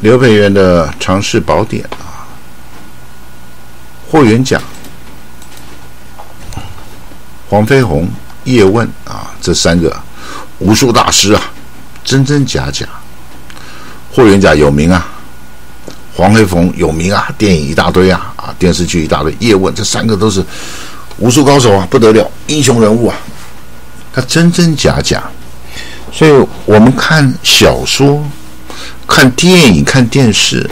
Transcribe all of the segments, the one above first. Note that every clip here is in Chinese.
刘培元的常识宝典啊，霍元甲、黄飞鸿、叶问啊，这三个武术大师啊，真真假假。霍元甲有名啊，黄飞鸿有名啊，电影一大堆啊，啊，电视剧一大堆。叶问这三个都是武术高手啊，不得了，英雄人物啊。他真真假假，所以我们看小说。看电影、看电视，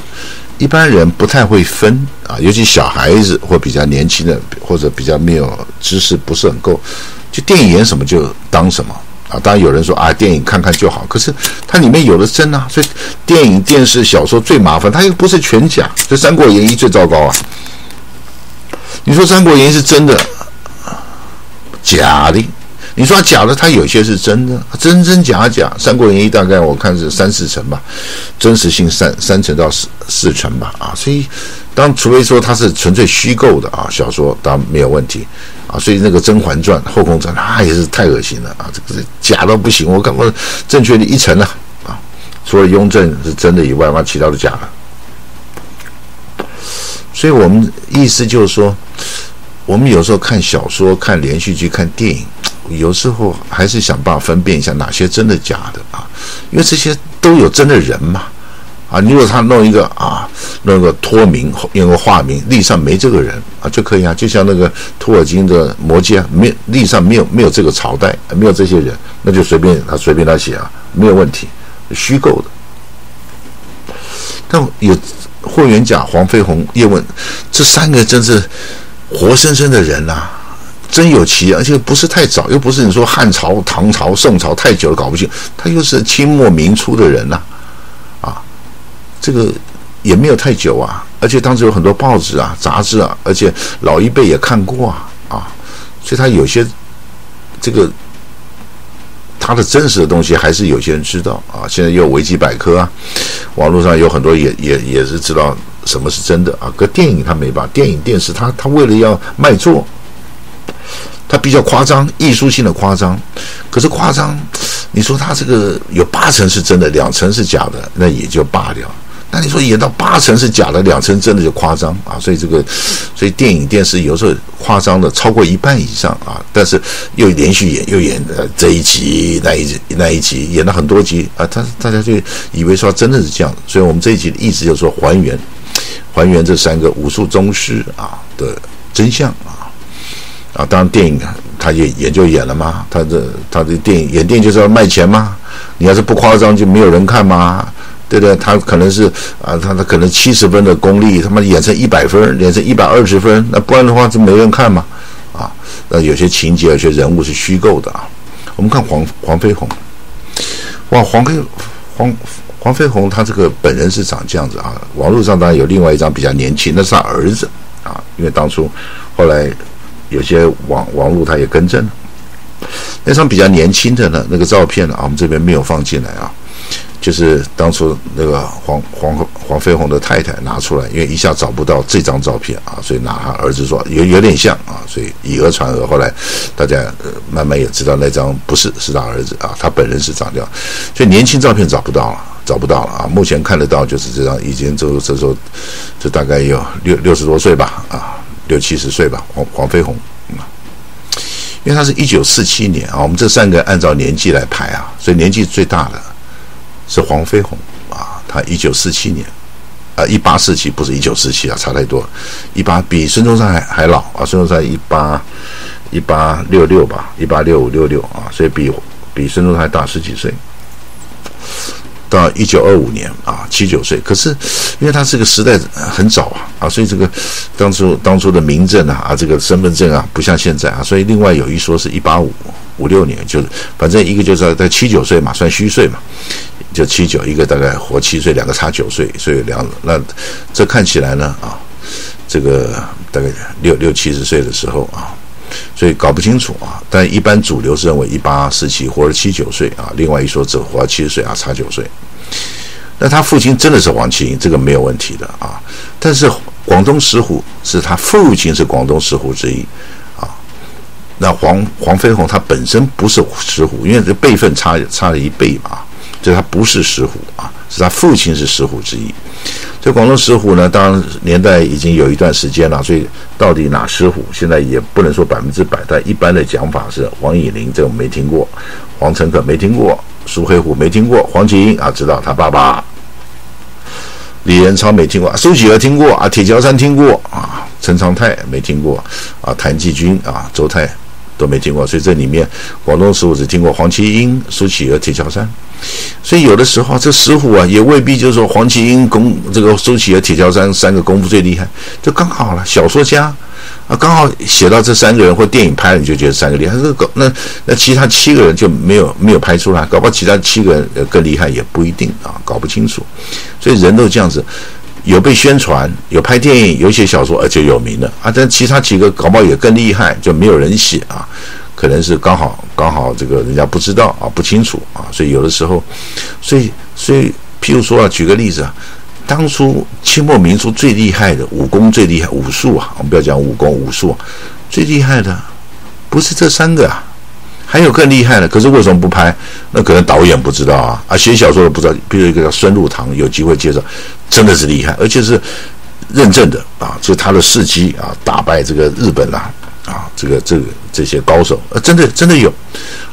一般人不太会分啊，尤其小孩子或比较年轻的，或者比较没有知识不是很够，就电影演什么就当什么啊。当然有人说啊，电影看看就好，可是它里面有的真啊，所以电影、电视、小说最麻烦，它又不是全假。这《三国演义》最糟糕啊！你说《三国演义》是真的，假的。你说假的，它有些是真的，真真假假。《三国演义》大概我看是三四成吧，真实性三三成到四四成吧啊。所以，当除非说它是纯粹虚构的啊，小说当然没有问题啊。所以那个《甄嬛传》《后宫传》那也是太恶心了啊，这个是假到不行。我看过正确的一成了啊，除了雍正是真的以外，嘛其他都假的。所以我们意思就是说，我们有时候看小说、看连续剧、看电影。有时候还是想办法分辨一下哪些真的假的啊，因为这些都有真的人嘛，啊，你如果他弄一个啊，弄个托名，用个化名，历上没这个人啊就可以啊，就像那个托尔金的魔戒，没历史上没有没有这个朝代，没有这些人，那就随便他随便他写啊，没有问题，虚构的。但有霍元甲、黄飞鸿、叶问这三个真是活生生的人呐。真有其，而且不是太早，又不是你说汉朝、唐朝、宋朝太久了搞不清，他又是清末明初的人呐，啊，这个也没有太久啊，而且当时有很多报纸啊、杂志啊，而且老一辈也看过啊，啊，所以他有些这个他的真实的东西还是有些人知道啊。现在又有维基百科啊，网络上有很多也也也是知道什么是真的啊。可电影他没办法，电影电视他他为了要卖座。它比较夸张，艺术性的夸张，可是夸张，你说它这个有八成是真的，两成是假的，那也就罢了。那你说演到八成是假的，两成真的就夸张啊！所以这个，所以电影电视有时候夸张的超过一半以上啊，但是又连续演，又演呃这一集那一那一集，演了很多集啊，他大家就以为说真的是这样。所以我们这一集的意思就是说还原，还原这三个武术宗师啊的真相啊。啊，当然电影他也也就演了嘛，他的他的电影演电影就是要卖钱嘛，你要是不夸张就没有人看嘛，对不对？他可能是啊，他他可能七十分的功力，他妈演成一百分，演成一百二十分，那不然的话就没人看嘛，啊，那有些情节有些人物是虚构的啊。我们看黄黄飞鸿，哇，黄飞黄黄飞鸿他这个本人是长这样子啊，网络上当然有另外一张比较年轻，那是他儿子啊，因为当初后来。有些网网络他也更正了，那张比较年轻的呢，那个照片呢，啊，我们这边没有放进来啊，就是当初那个黄黄黄飞鸿的太太拿出来，因为一下找不到这张照片啊，所以拿他儿子说有有点像啊，所以以讹传讹，后来大家呃慢慢也知道那张不是是他儿子啊，他本人是长这样，所以年轻照片找不到了，找不到了啊，目前看得到就是这张，已经就这时候这大概有六六十多岁吧啊。六七十岁吧，黄黄飞鸿，啊，因为他是一九四七年啊，我们这三个按照年纪来排啊，所以年纪最大的是黄飞鸿啊，他一九四七年，啊，一八四七不是一九四七啊，差太多，一八比孙中山还还老啊，孙中山一八一八六六吧，一八六五六六啊，所以比比孙中山大十几岁。到一九二五年啊，七九岁。可是，因为他这个时代很早啊，啊，所以这个当初当初的民政啊，啊，这个身份证啊，不像现在啊，所以另外有一说是一八五五六年，就是反正一个就是在七九岁嘛，算虚岁嘛，就七九，一个大概活七岁，两个差九岁，所以两那这看起来呢啊，这个大概六六七十岁的时候啊。所以搞不清楚啊，但一般主流是认为一八四七或者七九岁啊，另外一说只活七十岁啊，差九岁。那他父亲真的是黄麒麟，这个没有问题的啊。但是广东石虎是他父亲是广东石虎之一啊。那黄黄飞鸿他本身不是石虎，因为这辈分差差了一辈嘛，就他不是石虎啊，是他父亲是石虎之一。这广东石虎呢，当然年代已经有一段时间了，所以到底哪石虎，现在也不能说百分之百。但一般的讲法是王以林，这我没听过；黄成可没听过；苏黑虎没听过；黄麒英啊，知道他爸爸。李仁超没听过，苏乞儿听过啊，铁桥山听过啊，陈长泰没听过啊，谭继军啊，周泰都没听过，所以这里面广东石虎只听过黄麒英、苏乞儿、铁桥山，所以有的时候这石虎啊，也未必就是说黄麒英功这个苏乞儿、铁桥山三个功夫最厉害，就刚好了，小说家。啊，刚好写到这三个人或电影拍了，你就觉得三个厉害。这个那那其他七个人就没有没有拍出来，搞不好其他七个人更厉害也不一定啊，搞不清楚。所以人都这样子，有被宣传，有拍电影，有写小说，而且有名的啊。但其他几个搞不好也更厉害，就没有人写啊。可能是刚好刚好这个人家不知道啊，不清楚啊。所以有的时候，所以所以譬如说啊，举个例子啊。当初清末民初最厉害的武功最厉害武术啊，我们不要讲武功武术，最厉害的不是这三个啊，还有更厉害的。可是为什么不拍？那可能导演不知道啊，啊，写小说的不知道。比如一个叫孙禄堂，有机会介绍，真的是厉害，而且是认证的啊，就他的事迹啊，打败这个日本啦，啊，这个这个这些高手，呃，真的真的有。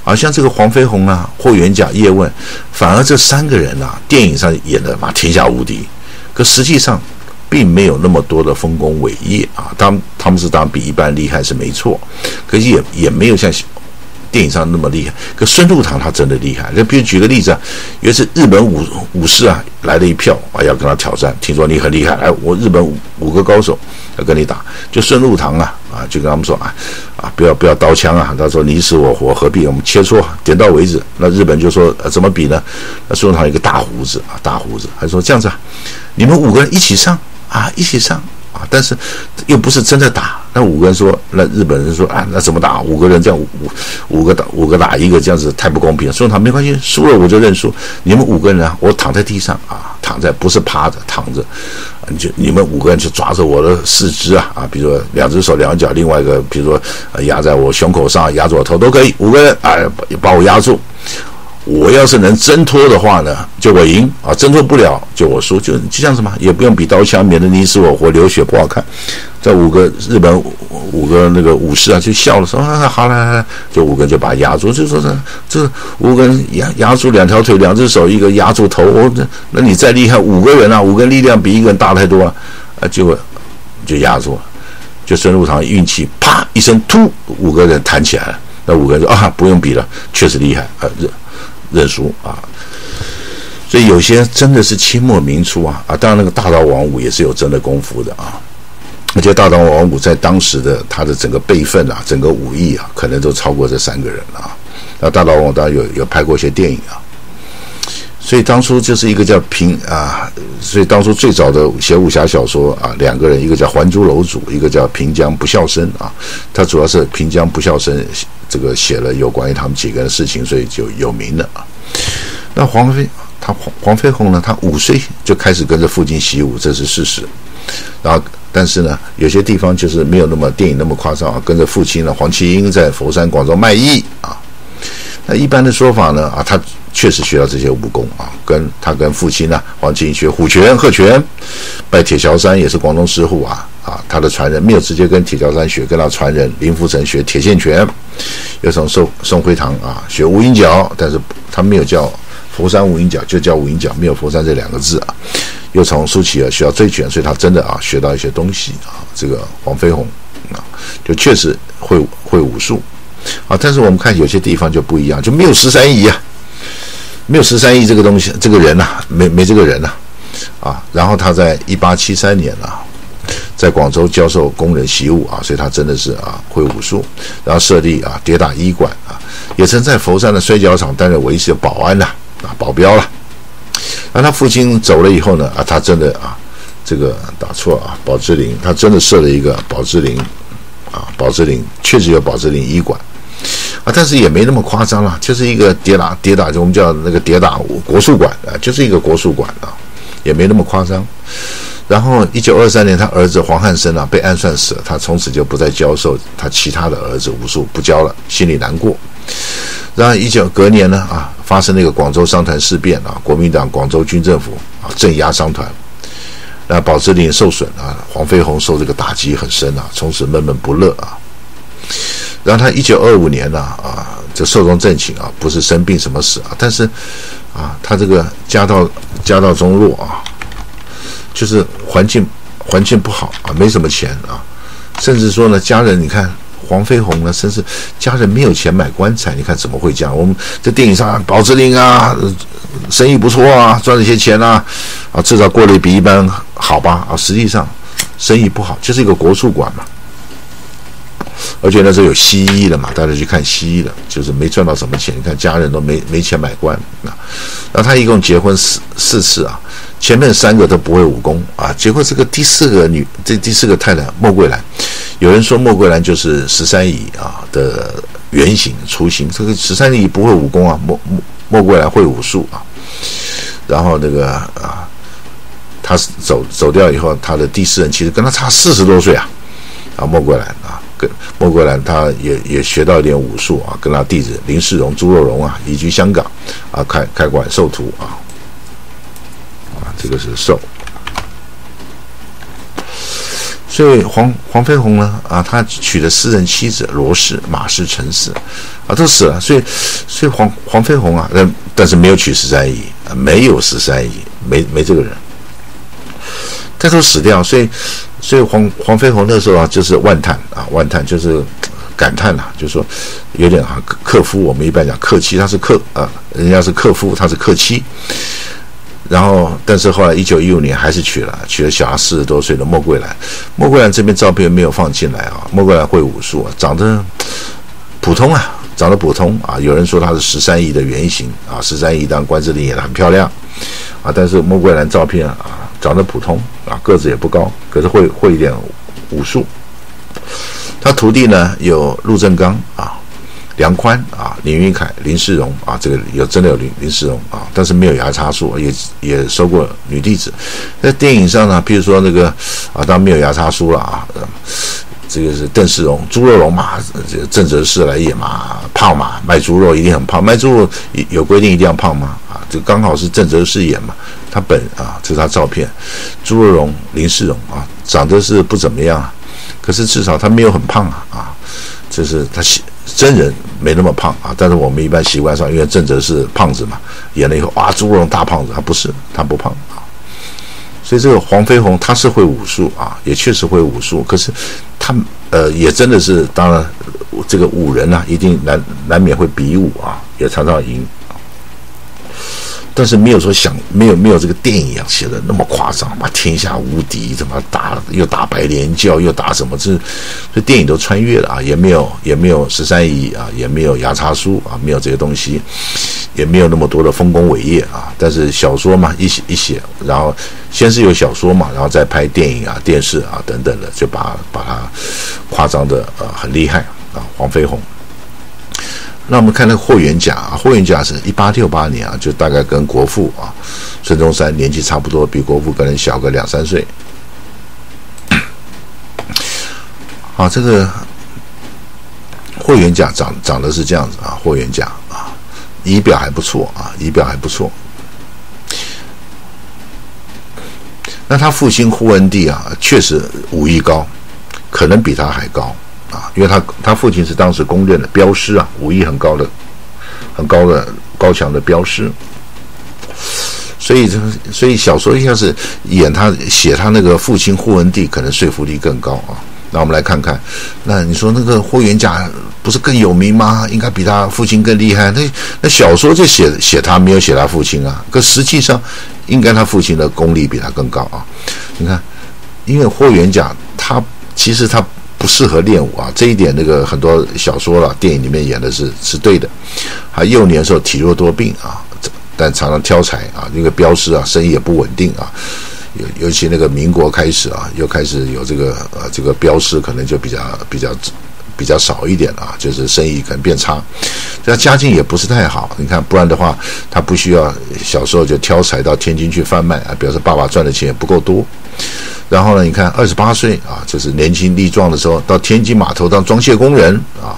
啊像这个黄飞鸿啊，霍元甲、叶问，反而这三个人啊，电影上演的嘛天下无敌。可实际上，并没有那么多的丰功伟业啊。他们他们是当比一般厉害是没错，可是也也没有像电影上那么厉害。可孙禄堂他真的厉害。那比如举个例子啊，有一次日本武武士啊来了一票啊，要跟他挑战。听说你很厉害，来我日本五五个高手要跟你打。就孙禄堂啊啊，就跟他们说啊啊，不要不要刀枪啊，他说你死我活，何必我们切磋，点到为止。那日本就说呃怎么比呢？那孙禄堂一个大胡子啊，大胡子，还说这样子啊。你们五个人一起上啊，一起上但是又不是真的打。那五个人说，那日本人说啊，那怎么打？五个人这样五五个打五个打一个，这样子太不公平了。说他没关系，输了我就认输。你们五个人啊，我躺在地上啊，躺在不是趴着，躺着，就你们五个人就抓着我的四肢啊啊，比如说两只手两脚，另外一个比如说压在我胸口上，压着我头都可以。五个人啊，把我压住。我要是能挣脱的话呢，就我赢啊；挣脱不了，就我输。就就这样子嘛，也不用比刀枪，免得你死我活，流血不好看。这五个日本五个那个武士啊，就笑了，说：“啊，好来来来，就五个就把压住，就说这这五个人压压住两条腿，两只手，一个压住头。我这那你再厉害，五个人啊，五个力量比一个人大太多了啊，就就压住了。就孙禄堂运气，啪一声，突，五个人弹起来了。那五个人说：啊，不用比了，确实厉害啊。”这认输啊，所以有些真的是清末明初啊啊，当然那个大刀王五也是有真的功夫的啊，而且大刀王五在当时的他的整个辈分啊，整个武艺啊，可能都超过这三个人啊。那大刀王当然有有拍过一些电影啊，所以当初就是一个叫平啊，所以当初最早的写武侠小说啊，两个人，一个叫还珠楼主，一个叫平江不孝生啊，他主要是平江不孝生。这个写了有关于他们几个人的事情，所以就有名了啊。那黄飞他黄黄飞鸿呢，他五岁就开始跟着父亲习武，这是事实。然后，但是呢，有些地方就是没有那么电影那么夸张啊。跟着父亲呢，黄麒英在佛山、广州卖艺啊。那一般的说法呢，啊，他确实学到这些武功啊。跟他跟父亲呢，黄麒英学虎拳、鹤拳，拜铁桥山也是广东师傅啊。啊，他的传人没有直接跟铁桥山学，跟他传人林福成学铁线拳，又从宋宋徽堂啊学无影脚，但是他没有叫佛山无影脚，就叫无影脚，没有佛山这两个字啊。又从苏乞儿学到醉拳，所以他真的啊学到一些东西啊。这个黄飞鸿啊，就确实会会武术啊。但是我们看有些地方就不一样，就没有十三姨啊，没有十三亿这个东西，这个人呐，没没这个人呐啊。然后他在一八七三年啊。在广州教授工人习武啊，所以他真的是啊会武术，然后设立啊跌打医馆啊，也曾在佛山的摔跤场担任维系保安呐啊保镖了。那他父亲走了以后呢啊，他真的啊这个打错啊宝芝林，他真的设了一个宝芝林啊宝芝林确实有宝芝林医馆啊，但是也没那么夸张了，就是一个跌打跌打，就我们叫那个跌打国术馆啊，就是一个国术馆啊，也没那么夸张。然后，一九二三年，他儿子黄汉生啊被暗算死了，他从此就不再教授他其他的儿子武术，不教了，心里难过。然后一九隔年呢啊，发生那个广州商团事变啊，国民党广州军政府啊镇压商团，那宝芝林受损啊，黄飞鸿受这个打击很深啊，从此闷闷不乐啊。然后他一九二五年呢啊，这寿终正寝啊，不是生病什么死啊，但是啊，他这个家道家道中落啊，就是环境环境不好啊，没什么钱啊，甚至说呢，家人你看。黄飞鸿呢，甚至家人没有钱买棺材，你看怎么会这样？我们在电影上，宝芝林啊，生意不错啊，赚了些钱啊，啊，至少过得比一般好吧？啊，实际上生意不好，就是一个国术馆嘛。而且那时候有西医了嘛，大家去看西医了，就是没赚到什么钱。你看家人都没没钱买官啊。那他一共结婚四四次啊，前面三个都不会武功啊，结果这个第四个女，这第四个太太莫桂兰。有人说莫桂兰就是十三姨啊的原型雏形。这个十三姨不会武功啊，莫莫莫桂兰会武术啊。然后那个啊，他走走掉以后，他的第四任其实跟他差四十多岁啊。啊，莫桂兰啊，跟莫桂兰他也也学到一点武术啊，跟他弟子林世荣、朱若荣啊，移居香港啊，开开馆授徒啊。啊，这个是授。所以黄黄飞鸿呢，啊，他娶的私人妻子罗氏、马氏、陈氏，啊，都死了。所以，所以黄黄飞鸿啊，但但是没有娶十三姨，没有十三姨，没没这个人，他都死掉。所以，所以黄黄飞鸿那时候啊，就是万叹啊，万叹就是感叹呐，就是说有点啊克夫。我们一般讲克妻，他是克啊，人家是克夫，他是克妻。然后，但是后来一九一五年还是娶了，娶了小孩四十多岁的莫桂兰。莫桂兰这边照片没有放进来啊。莫桂兰会武术，长得普通啊，长得普通啊。有人说她是十三姨的原型啊，十三姨当关之琳也很漂亮啊。但是莫桂兰照片啊，长得普通啊，个子也不高，可是会会一点武术。他徒弟呢有陆正刚啊。梁宽啊，林云凯、林世荣啊，这个有真的有林林世荣啊，但是没有牙插术，也也收过女弟子。在电影上呢，譬如说那个啊，当然没有牙插术了啊，这个是邓世荣、猪肉龙嘛，这个郑则仕来演嘛，胖嘛，卖猪肉一定很胖，卖猪肉有规定一定要胖吗？啊，这刚好是郑则仕演嘛，他本啊，这是他照片，猪肉龙、林世荣啊，长得是不怎么样啊，可是至少他没有很胖啊啊，这是他真人没那么胖啊，但是我们一般习惯上，因为郑则是胖子嘛，演了以后哇，猪肉大胖子，他不是，他不胖啊。所以这个黄飞鸿他是会武术啊，也确实会武术，可是他呃也真的是，当然这个武人呢，一定难难免会比武啊，也常常赢。但是没有说想没有没有这个电影写的那么夸张嘛，天下无敌，怎么打又打白莲教又打什么？这这电影都穿越了啊，也没有 也没有十三姨啊，也没有牙叉叔啊，没有这些东西，也没有那么多的丰功伟业啊。但是小说嘛，一写一写，然后先是有小说嘛，然后再拍电影啊、电视啊等等的，就把把它夸张的呃很厉害啊，黄飞鸿。那我们看那个霍元甲啊，霍元甲是一八六八年啊，就大概跟国父啊孙中山年纪差不多，比国父可能小个两三岁。好，这个霍元甲长长得是这样子啊，霍元甲啊，仪表还不错啊，仪表还不错。那他父亲霍文帝啊，确实武艺高，可能比他还高。啊，因为他他父亲是当时公认的镖师啊，武艺很高的、很高的高强的镖师，所以这所以小说要是演他写他那个父亲霍文帝，可能说服力更高啊。那我们来看看，那你说那个霍元甲不是更有名吗？应该比他父亲更厉害。那那小说就写写他，没有写他父亲啊。可实际上，应该他父亲的功力比他更高啊。你看，因为霍元甲他其实他。适合练武啊，这一点那个很多小说了、电影里面演的是是对的。他幼年时候体弱多病啊，但常常挑柴啊，那个镖师啊，生意也不稳定啊。尤尤其那个民国开始啊，又开始有这个呃这个镖师可能就比较比较比较少一点啊，就是生意可能变差。他家境也不是太好，你看，不然的话他不需要小时候就挑柴到天津去贩卖啊，表示爸爸赚的钱也不够多。然后呢？你看，二十八岁啊，就是年轻力壮的时候，到天津码头当装卸工人啊。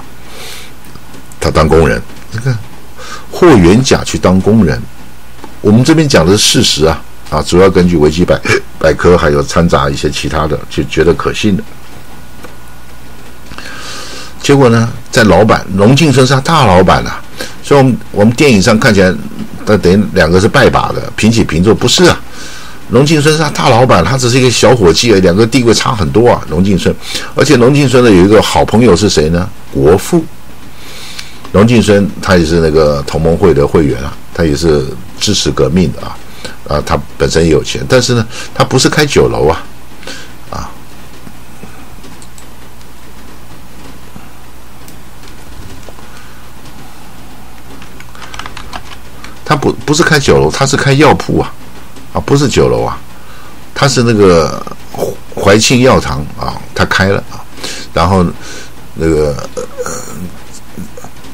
他当工人，你看霍元甲去当工人。我们这边讲的是事实啊啊，主要根据维基百 百科还有掺杂一些其他的，就觉得可信的。结果呢，在老板龙庆生是他大老板啊，所以我们我们电影上看起来，那等于两个是拜把的，平起平坐，不是啊。龙敬孙是他大老板，他只是一个小伙计，两个地位差很多啊。龙敬孙，而且龙敬孙呢有一个好朋友是谁呢？国父。龙敬孙他也是那个同盟会的会员啊，他也是支持革命的啊，啊，他本身有钱，但是呢，他不是开酒楼啊，啊，他不不是开酒楼，他是开药铺啊。啊，不是酒楼啊，他是那个怀庆药堂啊，他开了啊，然后那个呃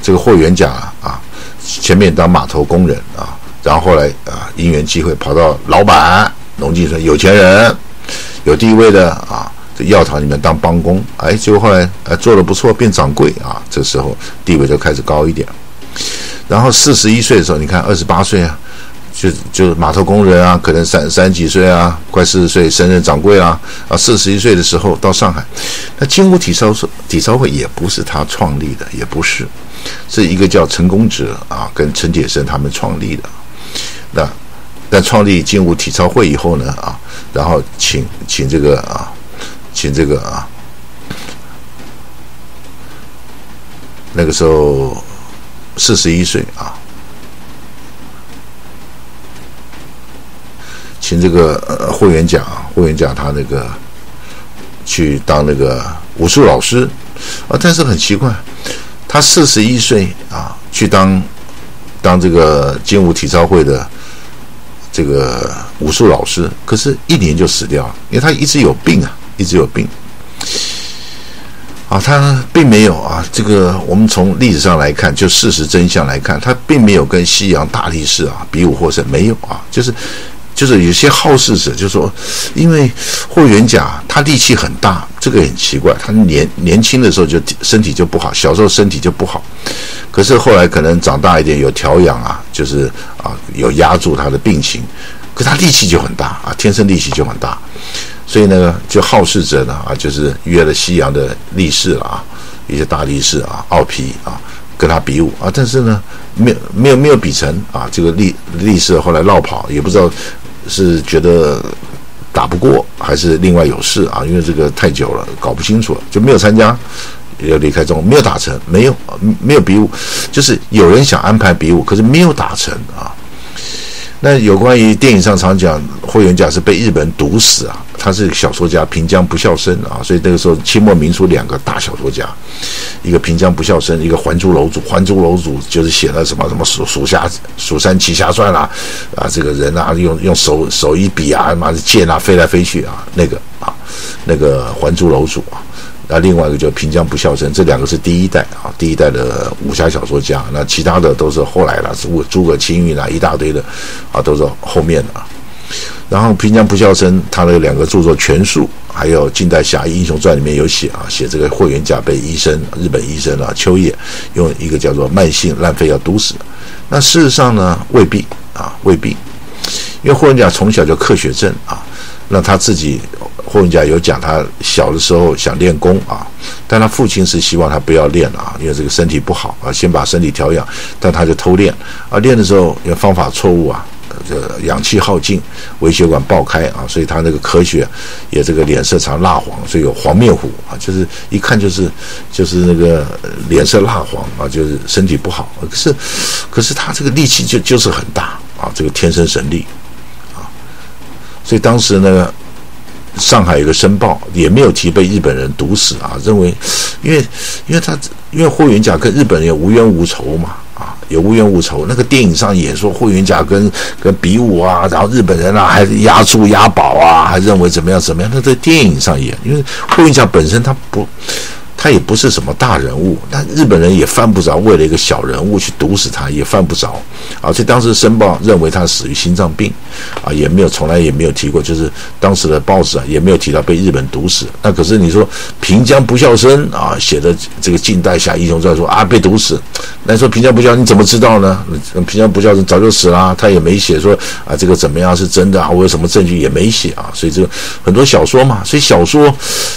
这个霍元甲啊，前面当码头工人啊，然后后来啊因缘机会跑到老板农进村有钱人有地位的啊，这药堂里面当帮工，哎，结果后来呃做的不错，变掌柜啊，这时候地位就开始高一点，然后四十一岁的时候，你看二十八岁啊。就就是码头工人啊，可能三三十几岁啊，快四十岁升任掌柜啊，啊，四十一岁的时候到上海，那金屋体操体操会也不是他创立的，也不是，是一个叫陈公哲啊，跟陈铁生他们创立的。那但创立金屋体操会以后呢啊，然后请请这个啊，请这个啊，那个时候四十一岁啊。请这个呃霍元甲啊，霍元甲他那个去当那个武术老师啊，但是很奇怪，他四十一岁啊去当当这个精武体操会的这个武术老师，可是一年就死掉，因为他一直有病啊，一直有病啊，他并没有啊，这个我们从历史上来看，就事实真相来看，他并没有跟西洋大力士啊比武获胜，没有啊，就是。就是有些好事者就说，因为霍元甲他力气很大，这个很奇怪。他年年轻的时候就身体就不好，小时候身体就不好，可是后来可能长大一点有调养啊，就是啊有压住他的病情，可他力气就很大啊，天生力气就很大，所以呢，就好事者呢啊，就是约了西洋的力士了啊，一些大力士啊，奥皮啊，跟他比武啊，但是呢，没有没有没有比成啊，这个力力士后来绕跑，也不知道。是觉得打不过，还是另外有事啊？因为这个太久了，搞不清楚了，就没有参加，要离开中，没有打成，没有，没有比武，就是有人想安排比武，可是没有打成啊。那有关于电影上常讲霍元甲是被日本毒死啊，他是小说家平江不孝生啊，所以那个时候清末民初两个大小说家，一个平江不孝生，一个还珠楼主。还珠楼主就是写了什么什么蜀蜀侠蜀山奇侠传啊，啊这个人啊用用手手一比啊，妈的剑啊飞来飞去啊，那个啊那个还珠楼主啊。那另外一个叫平江不孝生，这两个是第一代啊，第一代的武侠小说家。那其他的都是后来的，诸诸葛青云啊，一大堆的啊，都是后面的。然后平江不孝生他的两个著作《全术》还有《近代侠义英雄传》里面有写啊，写这个霍元甲被医生日本医生啊秋叶用一个叫做慢性烂肺药毒死。那事实上呢，未必啊，未必，因为霍元甲从小就克血症啊，那他自己。霍元甲有讲，他小的时候想练功啊，但他父亲是希望他不要练啊，因为这个身体不好啊，先把身体调养。但他就偷练啊，练的时候因为方法错误啊，这氧气耗尽，微血管爆开啊，所以他那个咳血也这个脸色常蜡黄，所以有黄面虎啊，就是一看就是就是那个脸色蜡黄啊，就是身体不好。可是可是他这个力气就就是很大啊，这个天生神力，所以当时那个。上海有个申报，也没有提被日本人毒死啊，认为，因为，因为他，因为霍元甲跟日本人有无冤无仇嘛，啊，也无冤无仇。那个电影上演说霍元甲跟跟比武啊，然后日本人啊还押注押宝啊，还认为怎么样怎么样。那在电影上演，因为霍元甲本身他不，他也不是什么大人物，但日本人也犯不着为了一个小人物去毒死他，也犯不着。而且当时《申报》认为他死于心脏病，啊，也没有从来也没有提过，就是当时的报纸啊也没有提到被日本毒死。那可是你说平江不孝生啊写的这个近代侠英雄传说啊被毒死，那说平江不孝你怎么知道呢？平江不孝生早就死了，他也没写说啊这个怎么样是真的啊，我有什么证据也没写啊。所以这个很多小说嘛，所以小说、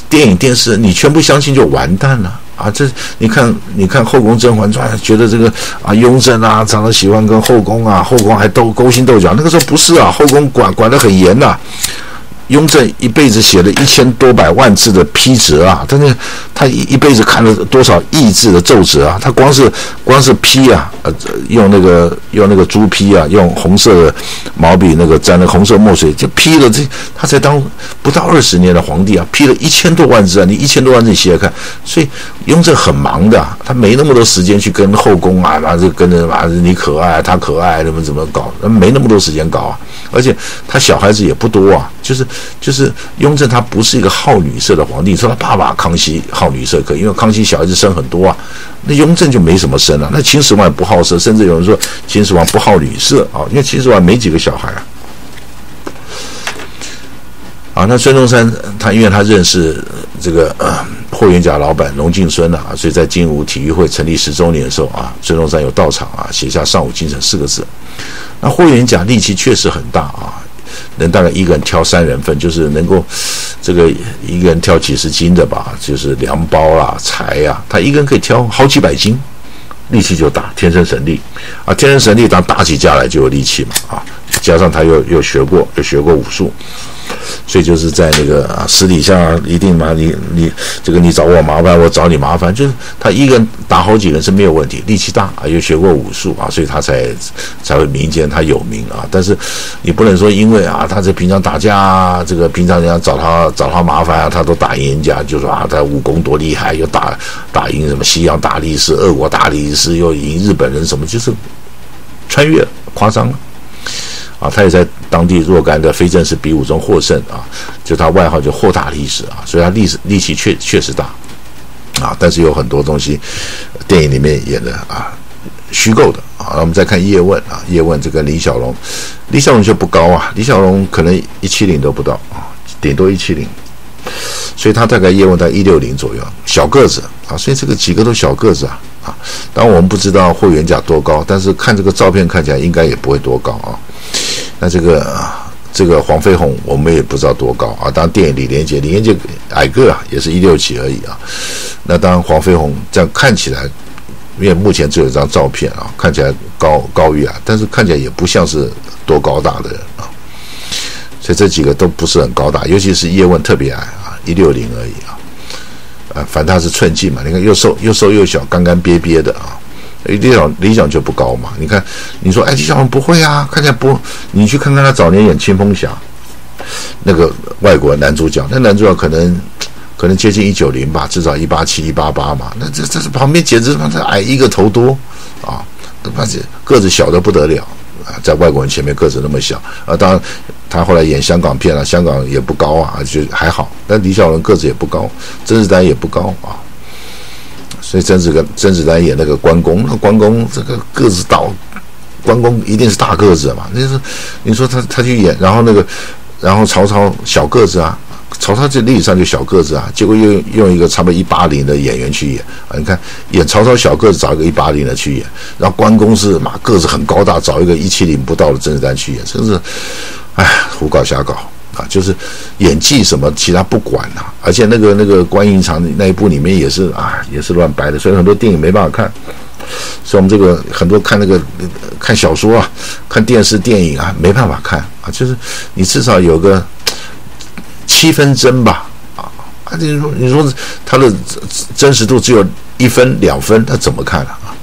电影、电视你全部相信就完淡了。啊，这你看，你看《后宫甄嬛传》，觉得这个啊，雍正啊，常常喜欢跟后宫啊，后宫还斗勾心斗角。那个时候不是啊，后宫管管得很严呐。雍正一辈子写了一千多百万字的批折啊，他那他一一辈子看了多少亿字的奏折啊？他光是光是批啊，呃，用那个用那个朱批啊，用红色的毛笔那个沾了红色墨水就批了这，他才当不到二十年的皇帝啊，批了一千多万字啊！你一千多万字你写写看，所以雍正很忙的，他没那么多时间去跟后宫啊，然后就跟着啊你可爱，他可爱，怎么怎么搞，没那么多时间搞啊！而且他小孩子也不多啊，就是。就是雍正他不是一个好女色的皇帝，说他爸爸康熙好女色，可因为康熙小孩子生很多啊，那雍正就没什么生了。那秦始皇也不好色，甚至有人说秦始皇不好女色啊，因为秦始皇没几个小孩啊。啊，那孙中山他因为他认识这个霍元甲老板龙敬孙啊，所以在金武体育会成立十周年的时候啊，孙中山有到场啊，写下“上午精神”四个字。那霍元甲力气确实很大啊。能大概一个人挑三人份，就是能够这个一个人挑几十斤的吧，就是粮包啦、柴呀，他一个人可以挑好几百斤，力气就大，天生神力啊！天生神力，当打起架来就有力气嘛啊！加上他又又学过，又学过武术。所以就是在那个啊私底下一定嘛，你你这个你找我麻烦，我找你麻烦，就是他一个人打好几个人是没有问题，力气大啊，又学过武术啊，所以他才才会民间他有名啊。但是你不能说因为啊，他这平常打架，这个平常人家找他找他麻烦啊，他都打赢人家，就说啊他武功多厉害，又打打赢什么西洋大力士、俄国大力士，又赢日本人什么，就是穿越夸张了。啊，他也在当地若干的非正式比武中获胜啊，就他外号就“豁大力士啊，所以他力力气确确实大啊，但是有很多东西电影里面演的啊虚构的啊。我们再看叶问啊，叶问这个李小龙，李小龙就不高啊，李小龙可能一七零都不到啊，顶多一七零，所以他大概叶问在一六零左右，小个子啊，所以这个几个都小个子啊啊。当然我们不知道霍元甲多高，但是看这个照片看起来应该也不会多高啊。那这个这个黄飞鸿，我们也不知道多高啊。当然，电影李连杰，李连杰矮个啊，也是一六几而已啊。那当然，黄飞鸿这样看起来，因为目前只有一张照片啊，看起来高高于啊，但是看起来也不像是多高大的人啊。所以这几个都不是很高大，尤其是叶问特别矮啊，一六零而已啊。反正他是寸劲嘛，你看又瘦又瘦又小，干干瘪瘪的啊。理想理想就不高嘛？你看，你说哎，李小龙不会啊，看起来不，你去看看他早年演《青蜂侠》那个外国男主角，那男主角可能可能接近一九零吧，至少一八七一八八嘛。那这这是旁边简直他妈矮一个头多啊，而且个子小的不得了在外国人前面个子那么小啊。当然，他后来演香港片了，香港也不高啊，就还好。但李小龙个子也不高，甄子丹也不高啊。所以甄子跟甄子丹演那个关公，那关公这个个子倒，关公一定是大个子嘛。那是你说他他去演，然后那个，然后曹操小个子啊，曹操这历史上就小个子啊，结果又用一个差不多一八零的演员去演啊。你看演曹操小个子，找一个一八零的去演，然后关公是嘛个子很高大，找一个一七零不到的甄子丹去演，真是，哎，胡搞瞎搞。啊，就是演技什么，其他不管呐。而且那个那个关云长那一部里面也是啊，也是乱掰的，所以很多电影没办法看。所以我们这个很多看那个看小说啊，看电视电影啊，没办法看啊。就是你至少有个七分真吧，啊，你说你说他的真实度只有一分两分，他怎么看啊？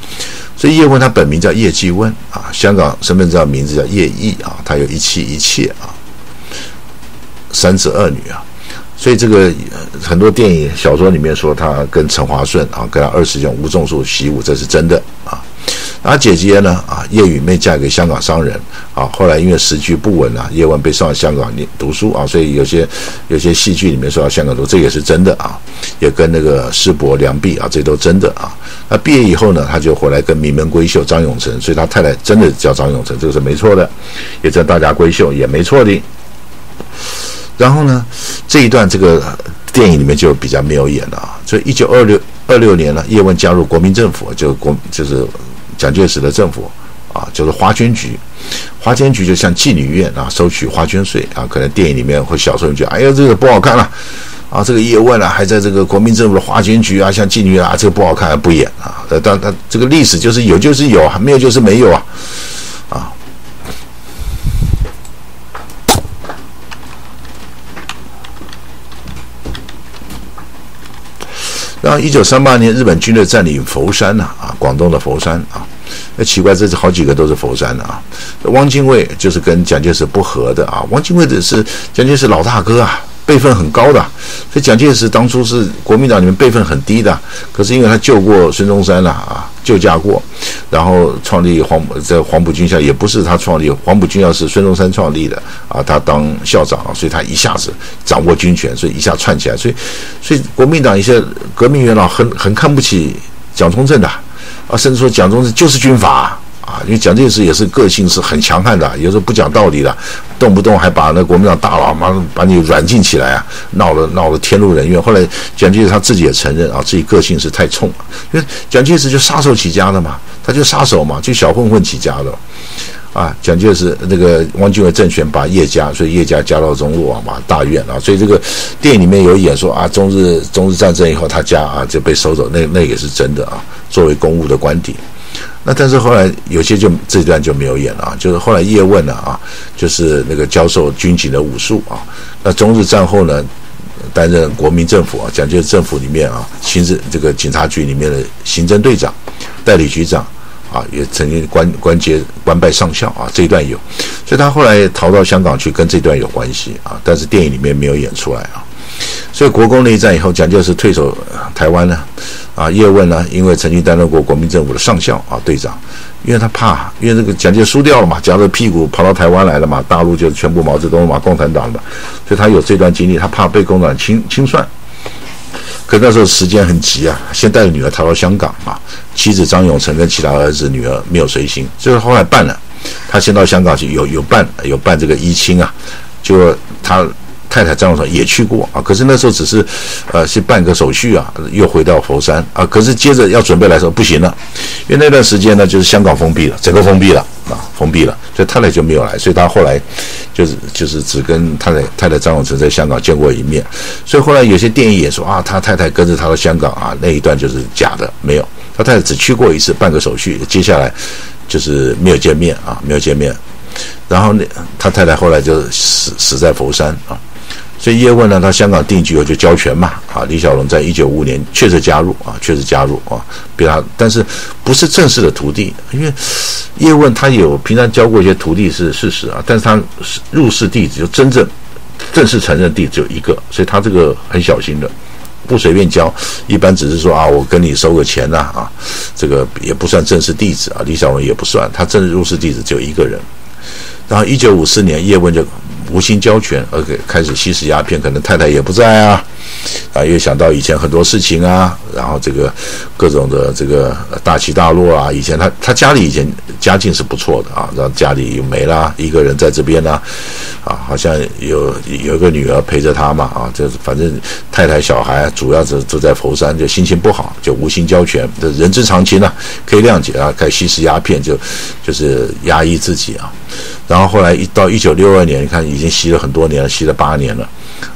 所以叶问他本名叫叶继问啊，香港身份证名字叫叶毅啊，他有一妻一妾啊。三子二女啊，所以这个很多电影小说里面说他跟陈华顺啊，跟他二师兄吴仲树习武，这是真的啊。他姐姐呢啊，叶雨妹嫁给香港商人啊，后来因为时局不稳啊，叶问被送到香港念读书啊，所以有些有些戏剧里面说到香港读，这也是真的啊，也跟那个师伯梁璧啊，这都真的啊。那毕业以后呢，他就回来跟名门闺秀张永成，所以他太太真的叫张永成，这个是没错的，也叫大家闺秀也没错的。然后呢，这一段这个电影里面就比较没有演了啊。所以一九二六二六年呢，叶问加入国民政府，就国就是蒋介石的政府啊，就是花捐局。花捐局就像妓女院啊，收取花捐税啊。可能电影里面或小说里觉得，哎呀，这个不好看了啊。这个叶问啊，还在这个国民政府的花捐局啊，像妓女啊，这个不好看，不演啊。但但这个历史就是有就是有，没有就是没有啊。然后，一九三八年，日本军队占领佛山呐，啊，广东的佛山啊，那奇怪，这是好几个都是佛山的啊。汪精卫就是跟蒋介石不和的啊，汪精卫的是蒋介石老大哥啊。辈分很高的，所以蒋介石当初是国民党里面辈分很低的，可是因为他救过孙中山了啊，救驾过，然后创立黄在黄埔军校也不是他创立，黄埔军校是孙中山创立的啊，他当校长，所以他一下子掌握军权，所以一下串起来，所以所以国民党一些革命元老很很看不起蒋中正的啊，甚至说蒋中正就是军阀。啊，因为蒋介石也是个性是很强悍的，有时候不讲道理的，动不动还把那国民党大佬妈把你软禁起来啊，闹得闹得天怒人怨。后来蒋介石他自己也承认啊，自己个性是太冲，因为蒋介石就杀手起家的嘛，他就杀手嘛，就小混混起家的，啊，蒋介石那个汪精卫政权把叶家，所以叶家家道中落啊嘛，大院啊，所以这个电影里面有演说啊，中日中日战争以后他家啊就被收走，那那也是真的啊，作为公务的官邸。那但是后来有些就这段就没有演了啊，就是后来叶问呢啊，就是那个教授军警的武术啊。那中日战后呢，担任国民政府啊，蒋介石政府里面啊，行政这个警察局里面的行政队长、代理局长啊，也曾经官官阶官拜上校啊，这一段有。所以他后来逃到香港去，跟这段有关系啊，但是电影里面没有演出来啊。所以国共内战以后，蒋介石退守台湾呢。啊，叶问呢？因为曾经担任过国民政府的上校啊，队长，因为他怕，因为这个蒋介石输掉了嘛，夹着屁股跑到台湾来了嘛，大陆就全部毛泽东嘛，共产党的，所以他有这段经历，他怕被共产党清清算。可那时候时间很急啊，先带着女儿逃到香港啊，妻子张永成跟其他儿子女儿没有随行，就是后来办了，他先到香港去，有有办有办这个一亲啊，就他。太太张永成也去过啊，可是那时候只是，呃，去办个手续啊，又回到佛山啊。可是接着要准备来说不行了，因为那段时间呢，就是香港封闭了，整个封闭了啊，封闭了，所以太太就没有来。所以他后来就是就是只跟太太太太张永成在香港见过一面。所以后来有些电影也说啊，他太太跟着他到香港啊，那一段就是假的，没有。他太太只去过一次，办个手续，接下来就是没有见面啊，没有见面。然后那他太太后来就死死在佛山啊。所以叶问呢，他香港定居后就交权嘛，啊，李小龙在一九五五年确实加入啊，确实加入啊，比他，但是不是正式的徒弟，因为叶问他有平常教过一些徒弟是事实啊，但是他入室弟子就真正正式承认弟子只有一个，所以他这个很小心的，不随便教，一般只是说啊，我跟你收个钱呐，啊，这个也不算正式弟子啊，李小龙也不算，他正式入室弟子只有一个人，然后一九五四年叶问就。无心交权，OK，开始吸食鸦片，可能太太也不在啊，啊，又想到以前很多事情啊，然后这个各种的这个大起大落啊，以前他他家里以前家境是不错的啊，然后家里又没了，一个人在这边呢，啊，好像有有一个女儿陪着他嘛，啊，就是反正太太小孩主要是都在佛山，就心情不好，就无心交权，这人之常情啊，可以谅解啊，开吸食鸦片，就就是压抑自己啊。然后后来一到一九六二年，你看已经吸了很多年了，吸了八年了，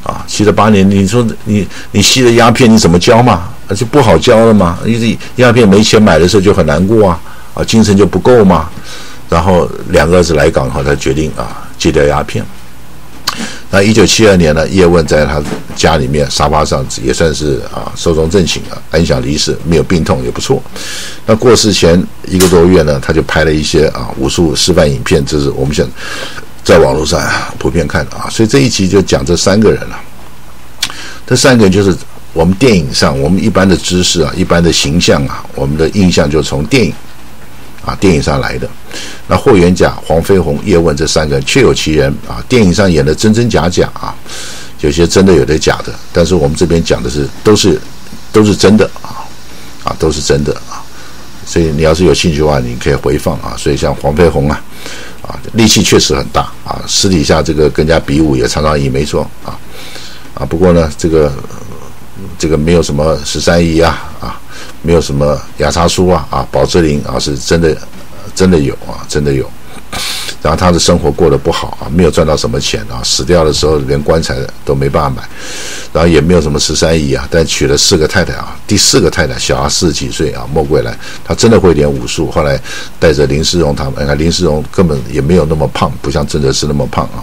啊，吸了八年，你说你你吸了鸦片，你怎么交嘛？而且不好交了嘛，因为鸦片没钱买的时候就很难过啊，啊，精神就不够嘛。然后两个儿子来港后，他决定啊戒掉鸦片。那一九七二年呢，叶问在他家里面沙发上也算是啊寿终正寝了，安详离世，没有病痛也不错。那过世前一个多月呢，他就拍了一些啊武术示范影片，这是我们现在网络上普遍看的啊。所以这一集就讲这三个人了。这三个人就是我们电影上我们一般的知识啊，一般的形象啊，我们的印象就从电影啊，电影上来的。那霍元甲、黄飞鸿、叶问这三个人确有其人啊，电影上演的真真假假啊，有些真的，有的假的。但是我们这边讲的是都是都是真的啊，啊，都是真的啊。所以你要是有兴趣的话，你可以回放啊。所以像黄飞鸿啊，啊，力气确实很大啊，私底下这个跟人家比武也常常赢，没错啊，啊，不过呢，这个这个没有什么十三姨啊，啊，没有什么雅查叔啊，啊，宝芝林啊，是真的，真的有啊，真的有。然后他的生活过得不好啊，没有赚到什么钱啊，死掉的时候连棺材都没办法买，然后也没有什么十三姨啊，但娶了四个太太啊，第四个太太小他四十几岁啊，莫桂兰，他真的会点武术，后来带着林世荣他们，你看林世荣根本也没有那么胖，不像郑则仕那么胖啊。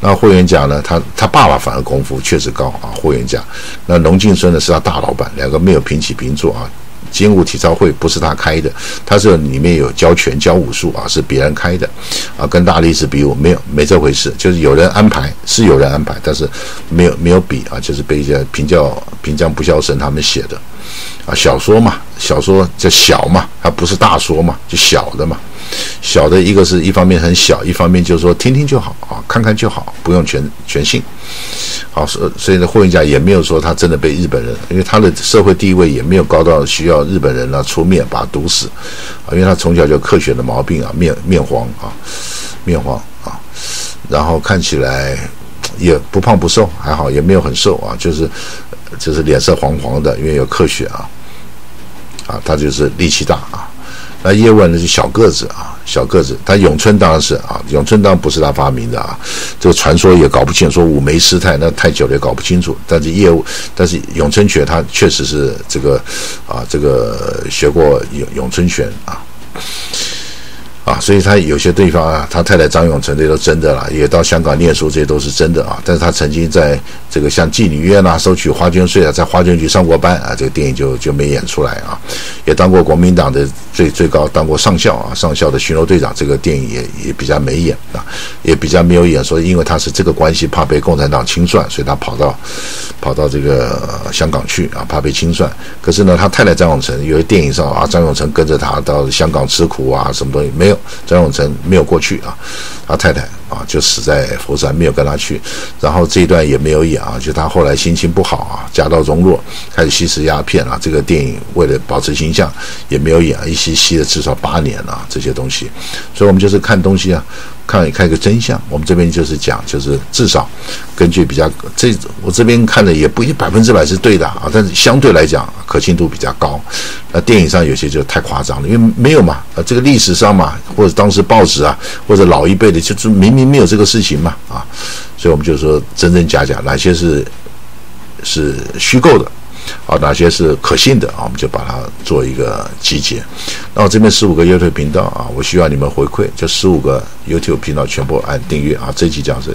那霍元甲呢，他他爸爸反而功夫确实高啊，霍元甲，那龙敬孙呢是他大老板，两个没有平起平坐啊。精武体操会不是他开的，他是里面有教拳教武术啊，是别人开的，啊，跟大力士比武没有没这回事，就是有人安排是有人安排，但是没有没有比啊，就是被一些平教平江不孝生他们写的，啊，小说嘛，小说叫小嘛，它不是大说嘛，就小的嘛。小的一个是一方面很小，一方面就是说听听就好啊，看看就好，不用全全信。好，所所以呢，霍元甲也没有说他真的被日本人，因为他的社会地位也没有高到需要日本人呢出面把他毒死啊，因为他从小就科学的毛病啊，面面黄啊，面黄啊，然后看起来也不胖不瘦，还好也没有很瘦啊，就是就是脸色黄黄的，因为有科学啊，啊，他就是力气大啊。那叶问呢是小个子啊，小个子。他咏春当然是啊，咏春当然不是他发明的啊。这个传说也搞不清，说五眉师太那太久了也搞不清楚。但是叶问，但是咏春拳他确实是这个啊，这个学过咏咏春拳啊。啊，所以他有些地方啊，他太太张永成这都真的了，也到香港念书，这些都是真的啊。但是他曾经在这个像妓女院啊，收取花捐税啊，在花捐局上过班啊，这个电影就就没演出来啊。也当过国民党的最最高，当过上校啊，上校的巡逻队长，这个电影也也比较没演啊，也比较没有演。说因为他是这个关系，怕被共产党清算，所以他跑到跑到这个香港去啊，怕被清算。可是呢，他太太张永成，有些电影上啊，张永成跟着他到香港吃苦啊，什么东西没有。张永成没有过去啊，他太太啊就死在佛山，没有跟他去。然后这一段也没有演啊，就他后来心情不好啊，家道中落，开始吸食鸦片啊。这个电影为了保持形象也没有演，一吸吸了至少八年啊这些东西。所以我们就是看东西啊。看看一个真相，我们这边就是讲，就是至少根据比较这我这边看的也不一定百分之百是对的啊，但是相对来讲可信度比较高。那电影上有些就太夸张了，因为没有嘛，呃，这个历史上嘛，或者当时报纸啊，或者老一辈的就是明明没有这个事情嘛啊，所以我们就说真真假假，哪些是是虚构的。啊，哪些是可信的啊？我们就把它做一个集结。那我这边十五个 YouTube 频道啊，我需要你们回馈，这十五个 YouTube 频道全部按订阅啊。这期讲是。